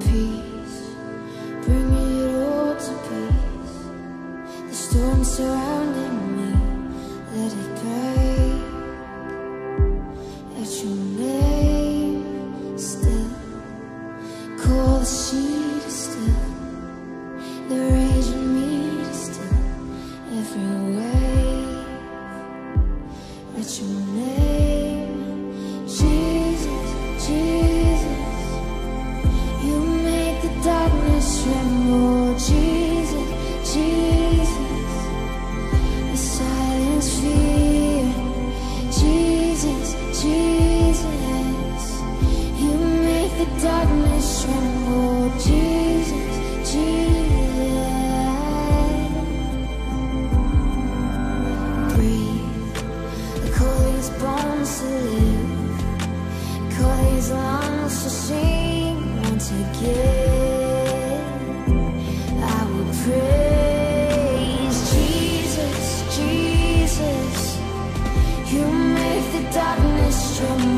peace. bring it all to peace. The storm surrounds. Jesus, Jesus, you silence fear. Jesus, Jesus, you make the darkness tremble. You.